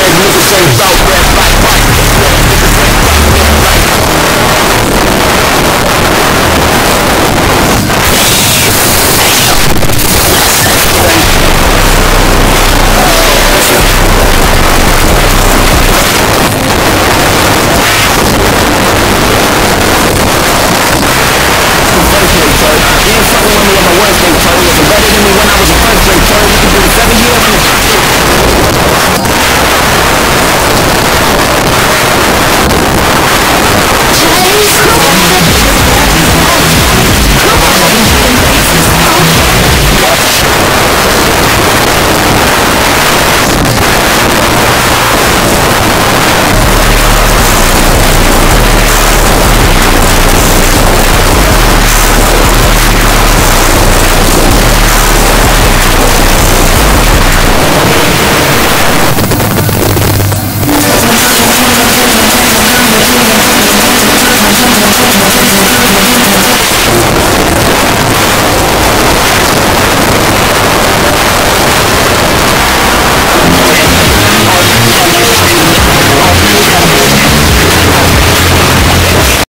magnificent about that.